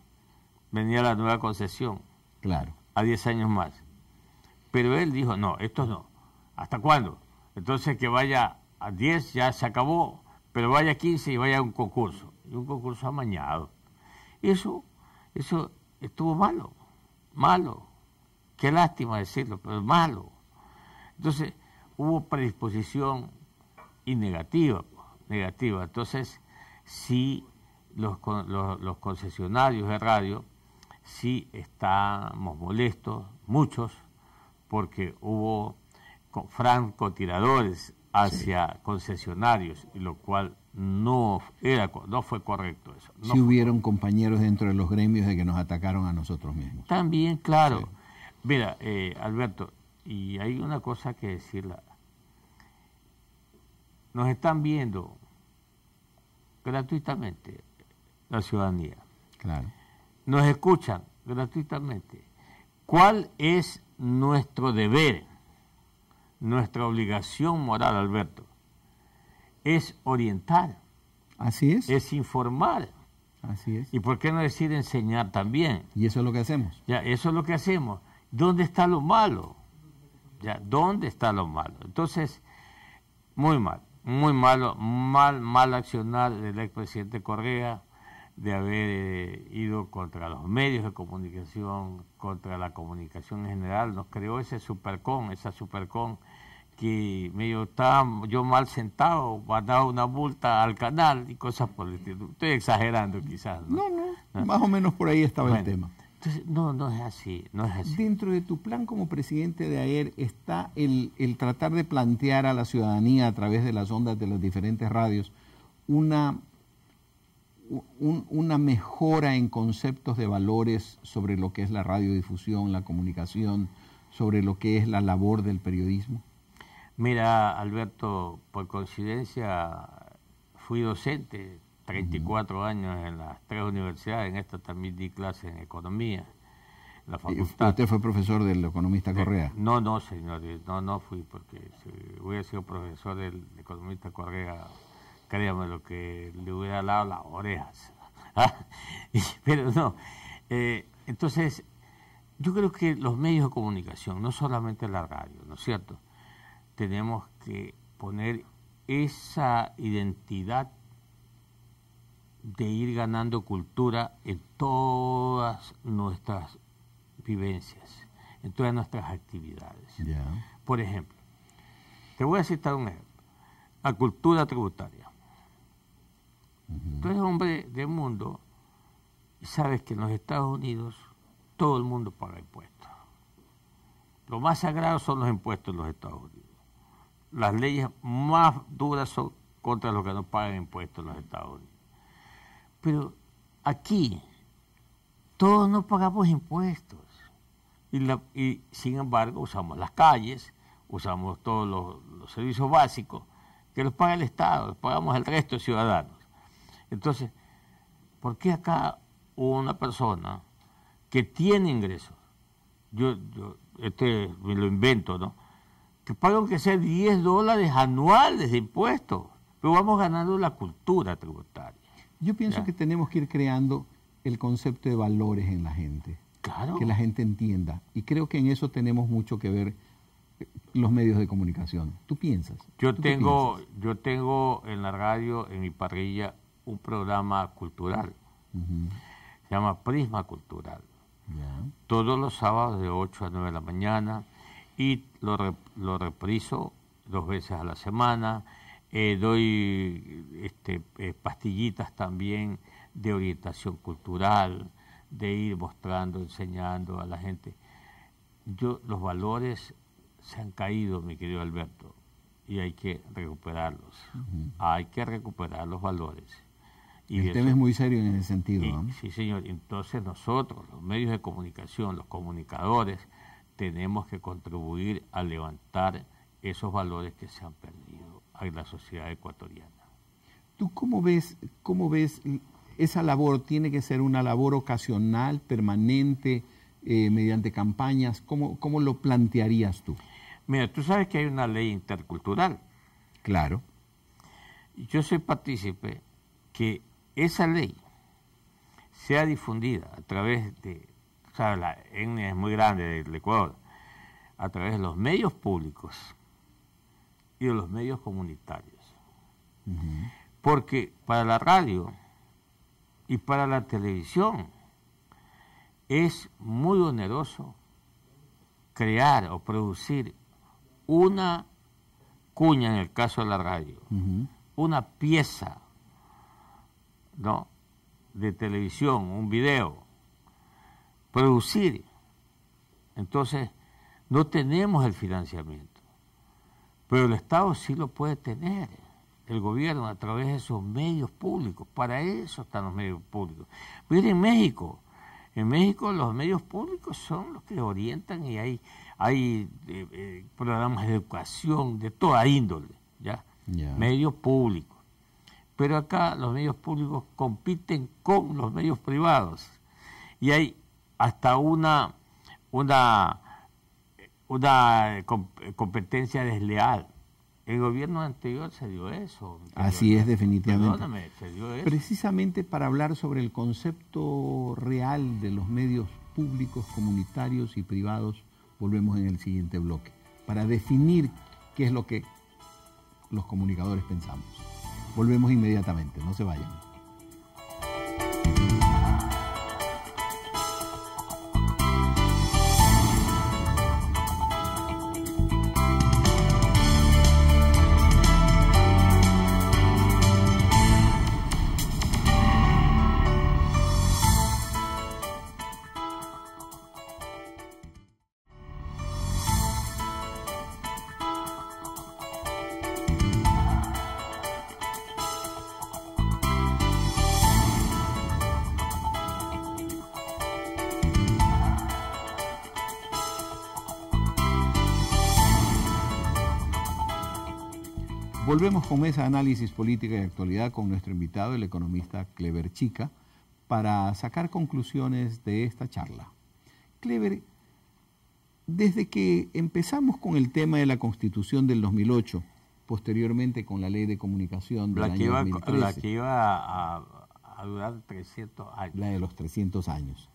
venía la nueva concesión. Claro. A 10 años más. Pero él dijo, no, esto no. ¿Hasta cuándo? Entonces que vaya a 10, ya se acabó, pero vaya a 15 y vaya a un concurso. Y un concurso amañado. Eso, eso estuvo malo, malo. Qué lástima decirlo, pero malo. Entonces, hubo predisposición y negativa, negativa. Entonces, sí, los, los, concesionarios de radio, sí estamos molestos, muchos, porque hubo francotiradores hacia concesionarios, y lo cual no era no fue correcto eso. sí hubieron compañeros dentro de los gremios de que nos atacaron a nosotros mismos. También, claro. Mira, eh, Alberto, y hay una cosa que decirla. Nos están viendo gratuitamente la ciudadanía. Claro. Nos escuchan gratuitamente. ¿Cuál es nuestro deber, nuestra obligación moral, Alberto? Es orientar. Así es. Es informar. Así es. ¿Y por qué no decir enseñar también? Y eso es lo que hacemos. Ya, eso es lo que hacemos. ¿Dónde está lo malo? Ya, ¿dónde está lo malo? Entonces, muy mal, muy malo, mal, mal accionar del expresidente Correa de haber eh, ido contra los medios de comunicación, contra la comunicación en general, nos creó ese supercon, esa supercon que medio estaba yo mal sentado, mandaba una multa al canal y cosas por el estilo. Estoy exagerando quizás. No, no, más o menos por ahí estaba el tema no, no es así, no es así. Dentro de tu plan como presidente de AER está el, tratar de plantear a la ciudadanía a través de las ondas de las diferentes radios una, una mejora en conceptos de valores sobre lo que es la radiodifusión, la comunicación, sobre lo que es la labor del periodismo. Mira, Alberto, por coincidencia fui docente 34 años en las tres universidades, en esta también di clases en economía. la facultad. ¿Usted fue profesor del economista Correa? no, no, señor, no, no fui, porque si hubiera sido profesor del economista Correa, créame lo que le hubiera dado las orejas. Pero no, eh, entonces, yo creo que los medios de comunicación, no solamente la radio, ¿no es cierto? Tenemos que poner esa identidad de ir ganando cultura en todas nuestras vivencias, en todas nuestras actividades. Por ejemplo, te voy a citar un ejemplo, la cultura tributaria. Tú eres hombre del mundo y sabes que en los Estados Unidos todo el mundo paga impuestos. Lo más sagrado son los impuestos en los Estados Unidos. Las leyes más duras son contra los que no pagan impuestos en los Estados Unidos. Pero aquí todos no pagamos impuestos y, sin embargo usamos las calles, usamos todos los, servicios básicos que los paga el Estado, los pagamos el resto de ciudadanos. Entonces, ¿por qué acá una persona que tiene ingresos, yo, yo este me lo invento, ¿no? Que paga aunque sea 10 dólares anuales de impuestos, pero vamos ganando la cultura tributaria. Yo pienso que tenemos que ir creando el concepto de valores en la gente. Claro. Que la gente entienda. Y creo que en eso tenemos mucho que ver eh, los medios de comunicación. ¿Tú piensas? Yo tengo, yo tengo en la radio, en mi parrilla, un programa cultural. Se llama Prisma Cultural. Todos los sábados de 8 a 9 de la mañana y lo, lo repriso dos veces a la semana eh, doy este, eh, pastillitas también de orientación cultural, de ir mostrando, enseñando a la gente. Yo, los valores se han caído, mi querido Alberto, y hay que recuperarlos. Hay que recuperar los valores. Y el tema es muy serio en ese sentido. Sí, señor. Entonces nosotros, los medios de comunicación, los comunicadores, tenemos que contribuir a levantar esos valores que se han perdido en la sociedad ecuatoriana. ¿Tú cómo ves, cómo ves esa labor? ¿Tiene que ser una labor ocasional, permanente, eh, mediante campañas? ¿Cómo, ¿Cómo lo plantearías tú? Mira, tú sabes que hay una ley intercultural. Claro. Yo soy partícipe que esa ley sea difundida a través de, o sea, la etnia es muy grande del Ecuador, a través de los medios públicos y de los medios comunitarios. Porque para la radio y para la televisión es muy oneroso crear o producir una cuña en el caso de la radio, una pieza ¿no? de televisión, un video, producir. Entonces, no tenemos el financiamiento, pero el Estado sí lo puede tener, el gobierno a través de esos medios públicos, para eso están los medios públicos. Miren, en México, en México los medios públicos son los que orientan y hay hay eh, eh, programas de educación de toda índole, ¿ya? Medios públicos. Pero acá los medios públicos compiten con los medios privados y hay hasta una, una, una competencia desleal. El gobierno anterior se dio eso. Así es, definitivamente. se dio eso. Precisamente para hablar sobre el concepto real de los medios públicos, comunitarios y privados volvemos en el siguiente bloque, para definir qué es lo que los comunicadores pensamos. Volvemos inmediatamente, no se vayan. Con mesa de análisis política y actualidad con nuestro invitado, el economista Clever Chica, para sacar conclusiones de esta charla. Clever, desde que empezamos con el tema de la Constitución del 2008, posteriormente con la Ley de Comunicación del la año iba, 2013, La que iba a, a, durar 300 años. La de los 300 años.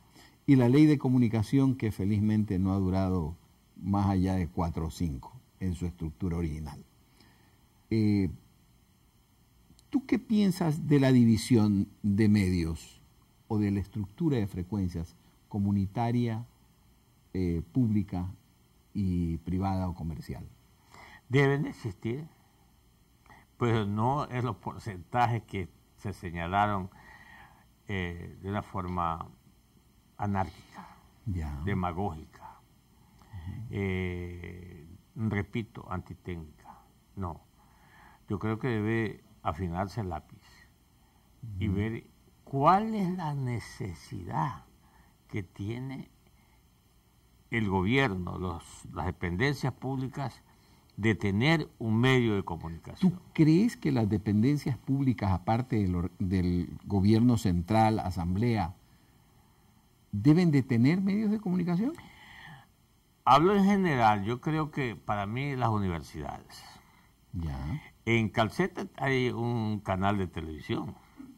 Y la Ley de Comunicación que felizmente no ha durado más allá de 4 o 5 en su estructura original. Eh, ¿Tú qué piensas de la división de medios o de la estructura de frecuencias comunitaria, eh, pública y privada o comercial? Deben existir, pero no en los porcentajes que se señalaron eh, de una forma anárquica, demagógica, repito, antitécnica. No yo creo que debe afinarse el lápiz y ver cuál es la necesidad que tiene el gobierno, los, las dependencias públicas, de tener un medio de comunicación. ¿Tú crees que las dependencias públicas, aparte del, del gobierno central, asamblea, deben de tener medios de comunicación? Hablo en general, yo creo que para mí las universidades. Ya. En Calceta hay un canal de televisión,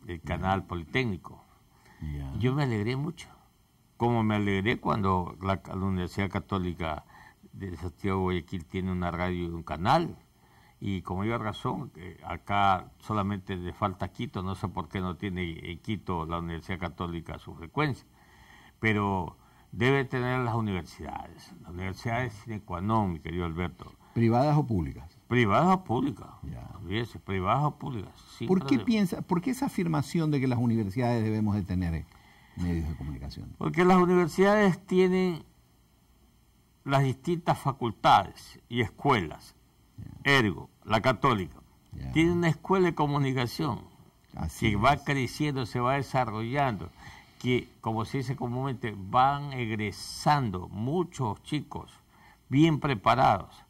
el canal Politécnico. Yo me alegré mucho, como me alegré cuando la, Universidad Católica de Santiago Guayaquil tiene una radio y un canal. Y como iba razón, acá solamente le falta Quito, no sé por qué no tiene en Quito la Universidad Católica su frecuencia. Pero debe tener las universidades. Las universidades sin ecuanón, mi querido Alberto. ¿Privadas o públicas? Privadas o públicas. privadas o públicas. ¿Por qué piensa, por qué esa afirmación de que las universidades debemos de tener medios de comunicación? Porque las universidades tienen las distintas facultades y escuelas, ergo, la católica, tiene una escuela de comunicación que va creciendo, se va desarrollando, que como se dice comúnmente, van egresando muchos chicos bien preparados.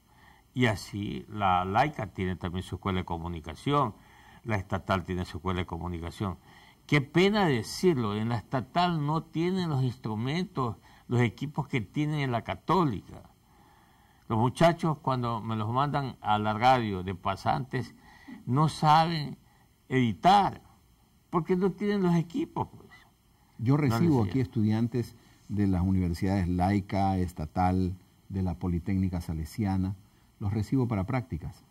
Y así la laica tiene también su escuela de comunicación, la estatal tiene su escuela de comunicación. Qué pena decirlo, en la estatal no tienen los instrumentos, los equipos que tienen en la católica. Los muchachos cuando me los mandan a la radio de pasantes no saben editar porque no tienen los equipos. Pues. Yo recibo aquí estudiantes de las universidades laica, estatal, de la Politécnica Salesiana, los recibo para prácticas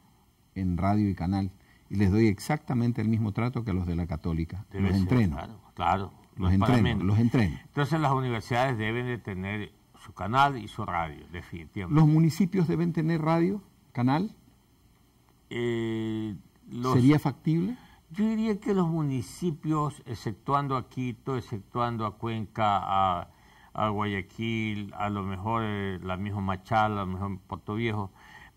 en radio y canal y les doy exactamente el mismo trato que a los de la católica. los entreno. Claro, Los entreno, los entreno. Entonces las universidades deben de tener su canal y su radio, definitivamente. ¿Los municipios deben tener radio, canal? Eh, ¿Sería factible? Yo diría que los municipios, exceptuando a Quito, exceptuando a Cuenca, a, Guayaquil, a lo mejor eh, la misma Machala, a lo mejor Puerto Viejo,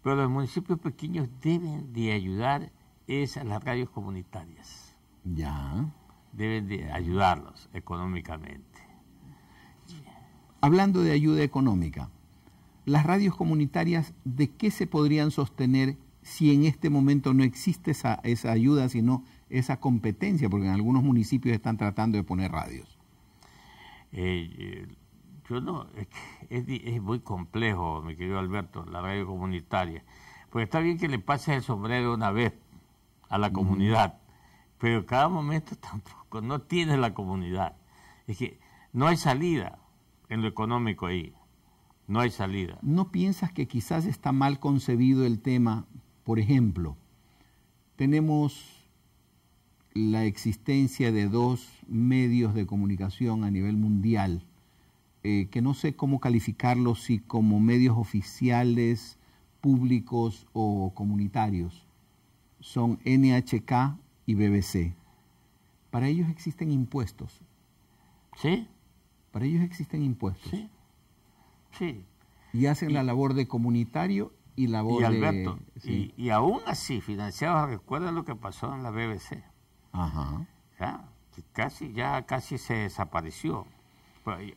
pero los municipios pequeños deben de ayudar es a las radios comunitarias. Ya. Deben de ayudarlos económicamente. Hablando de ayuda económica, las radios comunitarias, ¿de qué se podrían sostener si en este momento no existe esa, esa ayuda, sino esa competencia? Porque en algunos municipios están tratando de poner radios. Eh, eh, yo no, es, es, muy complejo, mi querido Alberto, la radio comunitaria. Porque está bien que le pase el sombrero una vez, a la comunidad, pero cada momento tampoco, no tiene la comunidad. Es que no hay salida en lo económico ahí, no hay salida. ¿No piensas que quizás está mal concebido el tema? Por ejemplo, tenemos la existencia de dos medios de comunicación a nivel mundial, eh, que no sé cómo calificarlos, si como medios oficiales, públicos o comunitarios son NHK y BBC. Para ellos existen impuestos. ¿Sí? Para ellos existen impuestos. Sí. Sí. Y hacen la labor de comunitario y labor y Alberto, de... Y, aún así, financiados, recuerda lo que pasó en la BBC. Ajá. Ya, casi, ya casi se desapareció.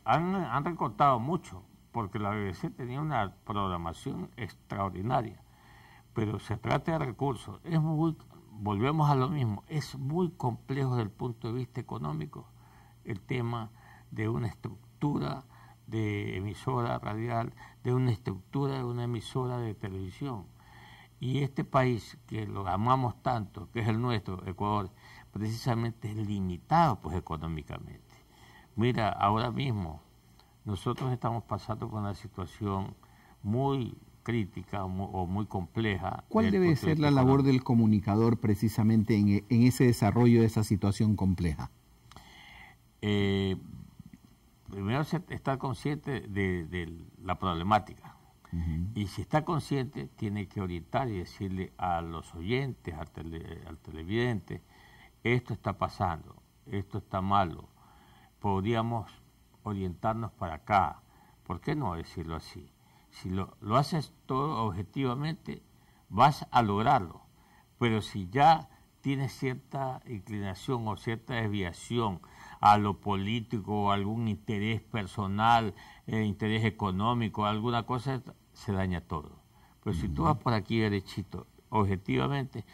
Han, han recortado mucho, porque la BBC tenía una programación extraordinaria pero se trata de recursos. Es muy, volvemos a lo mismo, es muy complejo desde el punto de vista económico el tema de una estructura de emisora radial, de una estructura de una emisora de televisión. Y este país, que lo amamos tanto, que es el nuestro, Ecuador, precisamente es limitado pues económicamente. Mira, ahora mismo nosotros estamos pasando por una situación muy crítica o muy, compleja. ¿Cuál debe ser la labor del comunicador precisamente en, ese desarrollo de esa situación compleja? Eh, primero estar consciente de, la problemática. Y si está consciente, tiene que orientar y decirle a los oyentes, al, al televidente, esto está pasando, esto está malo, podríamos orientarnos para acá. ¿Por qué no decirlo así? Si lo, haces todo objetivamente, vas a lograrlo. Pero si ya tienes cierta inclinación o cierta desviación a lo político o algún interés personal, eh, interés económico, alguna cosa, se daña todo. Pero si tú vas por aquí derechito, objetivamente,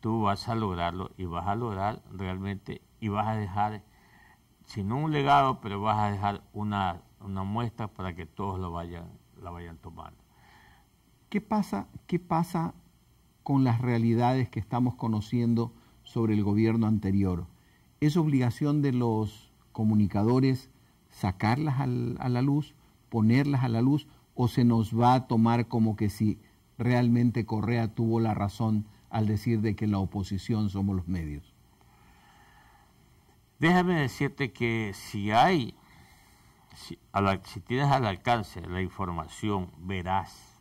tú vas a lograrlo y vas a lograr realmente y vas a dejar, si no un legado, pero vas a dejar una, una muestra para que todos lo vayan la vayan tomando. ¿Qué pasa, ¿Qué pasa con las realidades que estamos conociendo sobre el gobierno anterior? ¿Es obligación de los comunicadores sacarlas a la luz, ponerlas a la luz, o se nos va a tomar como que si realmente Correa tuvo la razón al decir de que la oposición somos los medios? Déjame decirte que si hay si, tienes al alcance la información verás,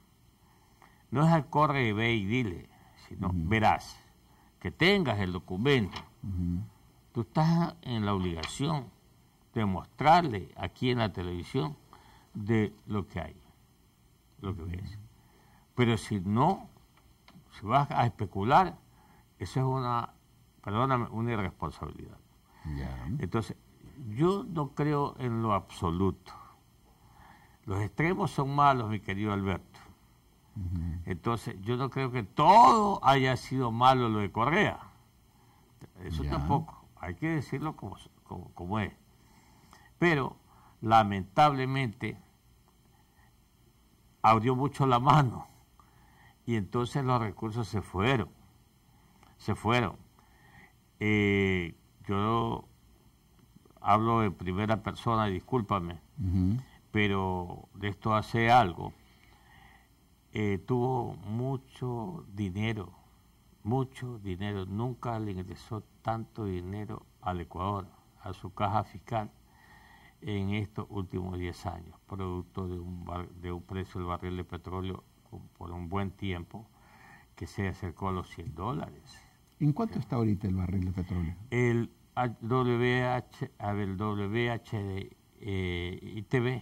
no es al corre y ve y dile, sino verás, que tengas el documento, tú estás en la obligación de mostrarle aquí en la televisión de lo que hay. lo que ves. Pero si no, si vas a especular, eso es una, perdóname, una irresponsabilidad. Entonces, yo no creo en lo absoluto. Los extremos son malos, mi querido Alberto. Entonces, yo no creo que todo haya sido malo lo de Correa. Eso tampoco. Hay que decirlo como, como es. Pero, lamentablemente, abrió mucho la mano y entonces los recursos se fueron, se fueron. Eh, yo hablo en primera persona, discúlpame, pero de esto hace algo. Eh, tuvo mucho dinero, mucho dinero, nunca le ingresó tanto dinero al Ecuador, a su caja fiscal en estos últimos 10 años, producto de un, de un precio del barril de petróleo por un buen tiempo que se acercó a los 100 dólares. ¿En cuánto está ahorita el barril de petróleo? El WH, el WH eh, ITB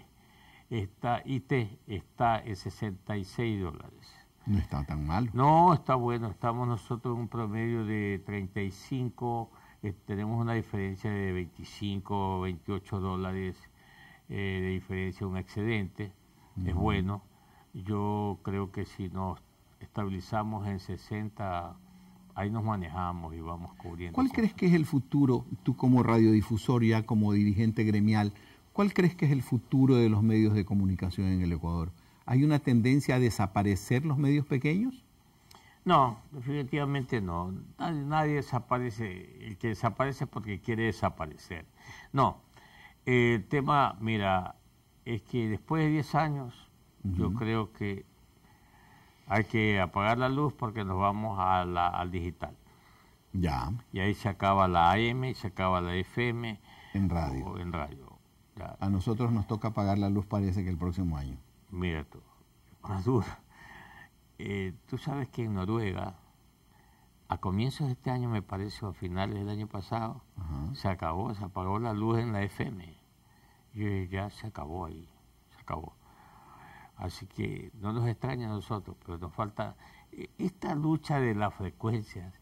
está, IT está en 66 dólares. No está tan mal. No, está bueno. Estamos nosotros en un promedio de 35 eh, tenemos una diferencia de 25 o 28 dólares eh, de diferencia, un excedente, es bueno. Yo creo que si nos estabilizamos en 60, ahí nos manejamos y vamos cubriendo. ¿Cuál crees que es el futuro, tú como radiodifusor, ya como dirigente gremial, cuál crees que es el futuro de los medios de comunicación en el Ecuador? ¿Hay una tendencia a desaparecer los medios pequeños? No, definitivamente no. Nadie, desaparece, el que desaparece porque quiere desaparecer. No, el tema, mira, es que después de 10 años, yo creo que hay que apagar la luz porque nos vamos a la, al digital. Ya. Y ahí se acaba la AM y se acaba la FM. En radio. en radio. A nosotros nos toca apagar la luz parece que el próximo año. Mira tú, más duro. Eh, tú sabes que en Noruega, a comienzos de este año, me parece, o a finales del año pasado, se acabó, se apagó la luz en la FM. Y ya se acabó ahí, se acabó. Así que no nos extraña a nosotros, pero nos falta eh, esta lucha de las frecuencias.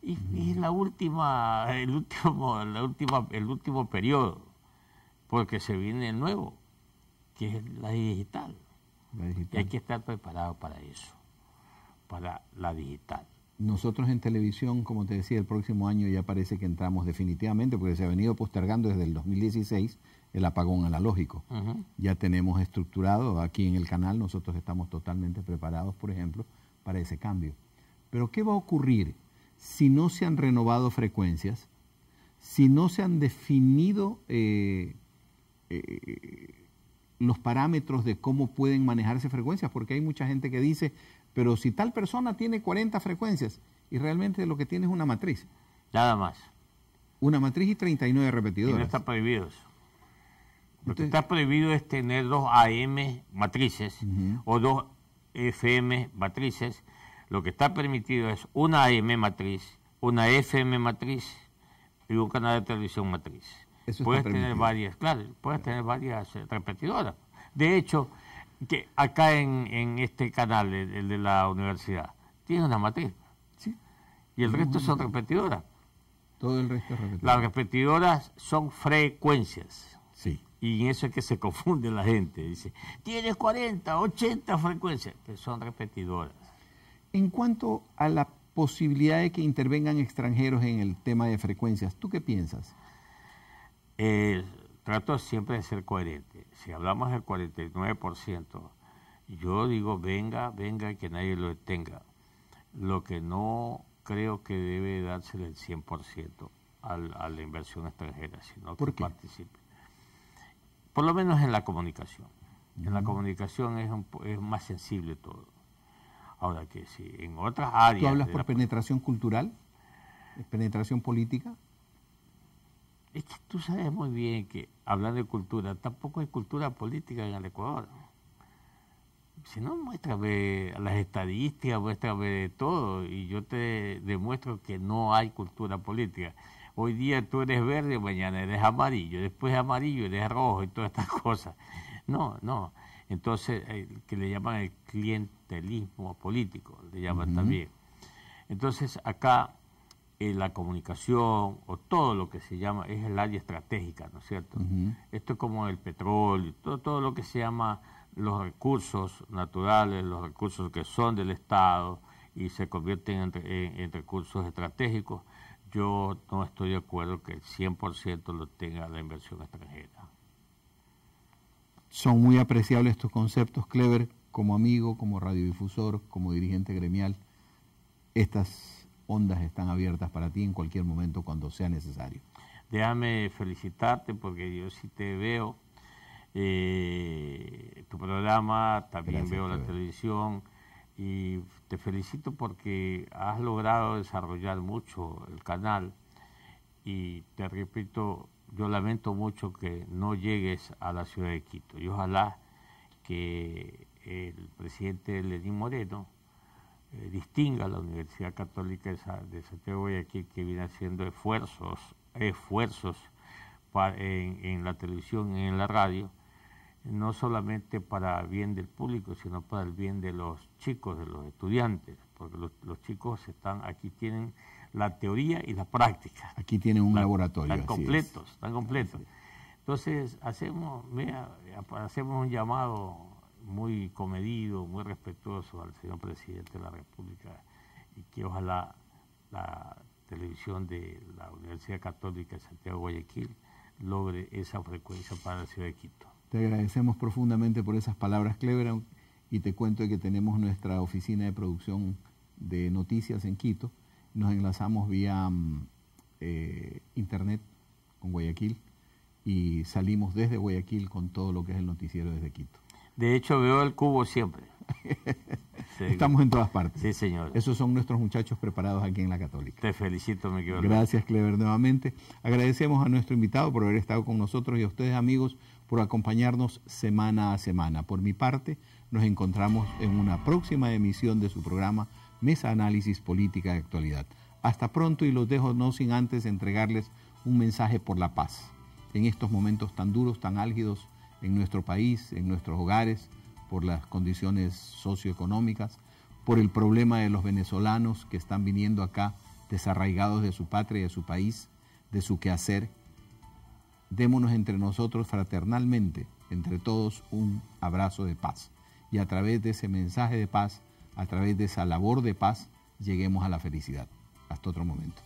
Y, es la última, el último, la última, el último periodo, porque se viene el nuevo, que es la digital. La digital. Y hay que estar preparado para eso para la digital. Nosotros en televisión, como te decía, el próximo año ya parece que entramos definitivamente, porque se ha venido postergando desde el 2016 el apagón analógico. Ya tenemos estructurado aquí en el canal, nosotros estamos totalmente preparados, por ejemplo, para ese cambio. Pero ¿qué va a ocurrir si no se han renovado frecuencias, si no se han definido eh, eh, los parámetros de cómo pueden manejarse frecuencias? Porque hay mucha gente que dice, pero si tal persona tiene 40 frecuencias y realmente lo que tiene es una matriz. Nada más. Una matriz y 39 repetidores. Y no está prohibido Lo que está prohibido es tener dos AM matrices o dos FM matrices. Lo que está permitido es una AM matriz, una FM matriz y un canal de televisión matriz. puedes tener varias, claro, puedes tener varias eh, repetidoras. De hecho, que acá en, este canal, el, de la universidad, tiene una matriz. Sí. Y el resto son repetidoras. Todo el resto es repetidoras. Las repetidoras son frecuencias. Y en eso es que se confunde la gente. Dice, tienes 40, 80 frecuencias, que son repetidoras. En cuanto a la posibilidad de que intervengan extranjeros en el tema de frecuencias, ¿tú qué piensas? Eh, trato siempre de ser coherente. Si hablamos del 49%, yo digo venga, venga y que nadie lo detenga. Lo que no creo que debe dársele el 100% al, a la inversión extranjera, sino que participe. Por lo menos en la comunicación. En la comunicación es, es más sensible todo. Ahora que si en otras áreas... ¿Tú hablas por penetración cultural? ¿Penetración política? Es que tú sabes muy bien que, hablando de cultura, tampoco hay cultura política en el Ecuador. Si no, muéstrame las estadísticas, muéstrame de todo, y yo te demuestro que no hay cultura política. Hoy día tú eres verde, mañana eres amarillo, después amarillo eres rojo y todas estas cosas. No, no. Entonces, que le llaman el clientelismo político, le llaman también. Entonces, acá eh, la comunicación o todo lo que se llama es el área estratégica, ¿no es cierto? Esto es como el petróleo, todo, todo lo que se llama los recursos naturales, los recursos que son del Estado y se convierten en, recursos estratégicos, yo no estoy de acuerdo que el 100% lo tenga la inversión extranjera. Son muy apreciables estos conceptos, Clever, como amigo, como radiodifusor, como dirigente gremial. Estas ondas están abiertas para ti en cualquier momento cuando sea necesario. Déjame felicitarte porque yo sí te veo eh, tu programa, también veo la televisión y te felicito porque has logrado desarrollar mucho el canal. Y te repito, yo lamento mucho que no llegues a la ciudad de Quito. Y ojalá que el presidente Lenín Moreno eh, distinga a la Universidad Católica de Santiago de Guayaquil que viene haciendo esfuerzos, esfuerzos en, en la televisión y en la radio no solamente para el bien del público, sino para el bien de los chicos, de los estudiantes, porque los, chicos están aquí tienen la teoría y la práctica. Aquí tienen un laboratorio. Están completos, están completos. Entonces hacemos, hacemos un llamado muy comedido, muy respetuoso al señor presidente de la República y que ojalá la televisión de la Universidad Católica de Santiago de Guayaquil logre esa frecuencia para la ciudad de Quito. Te agradecemos profundamente por esas palabras, Clever, y te cuento que tenemos nuestra oficina de producción de noticias en Quito. Nos enlazamos vía mm, eh, internet con Guayaquil y salimos desde Guayaquil con todo lo que es el noticiero desde Quito. De hecho, veo el cubo siempre. Estamos en todas partes. Sí, señor. Esos son nuestros muchachos preparados aquí en la Católica. Te felicito, mi querido. Gracias, Clever, nuevamente. Agradecemos a nuestro invitado por haber estado con nosotros y a ustedes, amigos, por acompañarnos semana a semana. Por mi parte, nos encontramos en una próxima emisión de su programa Mesa Análisis Política de Actualidad. Hasta pronto y los dejo no sin antes entregarles un mensaje por la paz. En estos momentos tan duros, tan álgidos en nuestro país, en nuestros hogares, por las condiciones socioeconómicas, por el problema de los venezolanos que están viniendo acá desarraigados de su patria, de su país, de su quehacer démonos entre nosotros fraternalmente, entre todos, un abrazo de paz. Y a través de ese mensaje de paz, a través de esa labor de paz, lleguemos a la felicidad. Hasta otro momento.